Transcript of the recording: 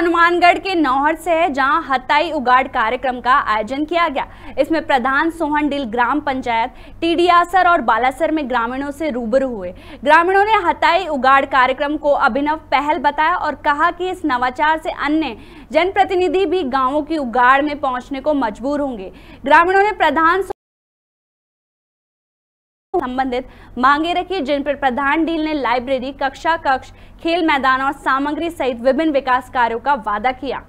हनुमानगढ़ के नौहर से है, जहाँ हताई उगाड़ कार्यक्रम का आयोजन किया गया। इसमें प्रधान सोहन डिल ग्राम पंचायत टीडियासर और बालासर में ग्रामीणों से रूबरू हुए। ग्रामीणों ने हताई उगाड़ कार्यक्रम को अभिनव पहल बताया और कहा कि इस नवाचार से अन्य जनप्रतिनिधि भी गाँवों की उगाड़ में पहुँचने को मजबूर होंगे। ग्रामीणों ने प्रधान संबंधित मांगे रखी। जिन पर प्रधान डील ने लाइब्रेरी, कक्षा, कक्ष, खेल मैदान और सामग्री सहित विभिन्न विकास कार्यों का वादा किया।